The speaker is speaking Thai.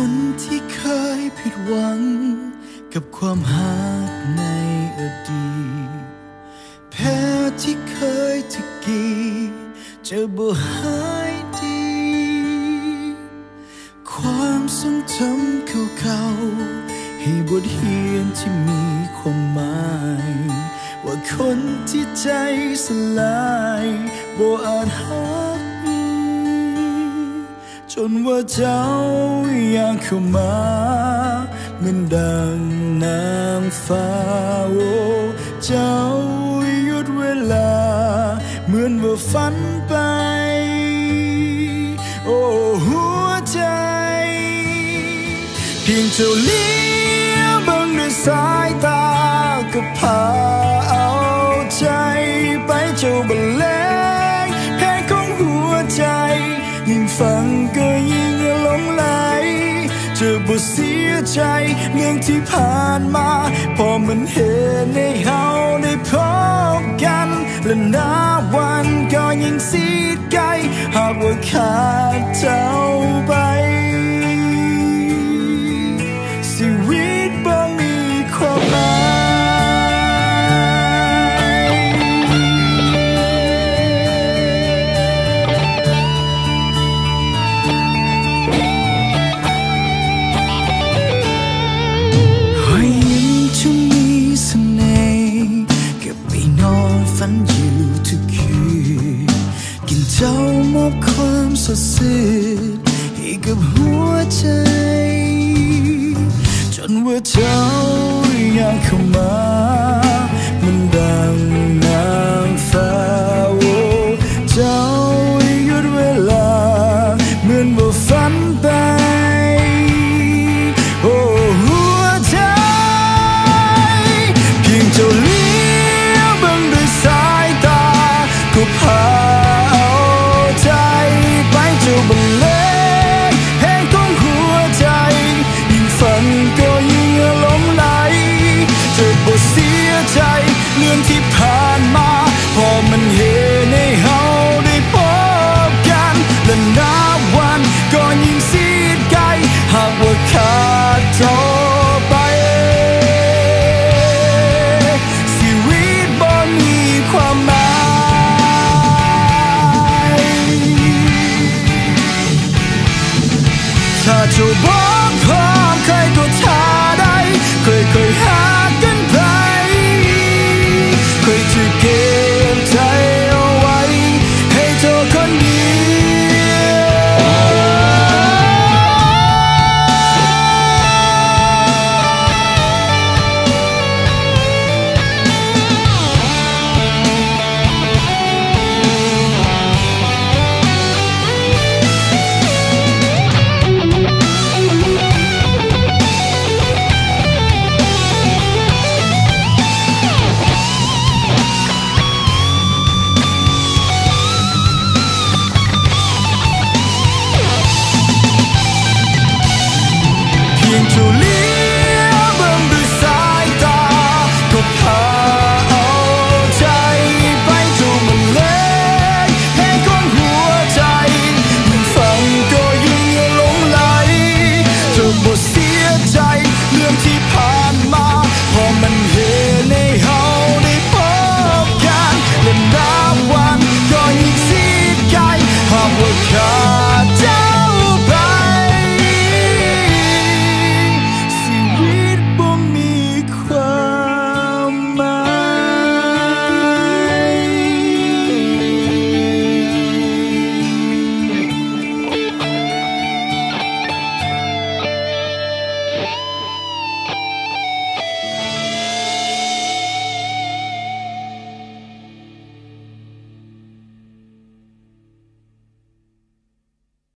คนที่เคยผิดหวัง กับความหักในอดีตแพ้ที่เคยทะกีจะบ่หายดี ความทรงจำเก่าๆให้บทเรียนที่มีความหมาย ว่าคนที่ใจสลายบ่อาจหัก จนว่าเจ้าอยากเข้ามาเหมือนดังนางฟ้าโอ้เจ้าหยุดเวลา เหมือนว่าฝันไป โอ้หัวใจ เพียงเจ้าลี้ เจะบ่เสียใจเรื่องที่ผ่านมา พอมันเห็นในเฮาได้พบกัน และนาวันก็ยิ่งสีดไกลหากว่าขาด เจ้ามอบความสดชื่นให้กับหัวใจ จนว่าเจ้าอยากเข้ามา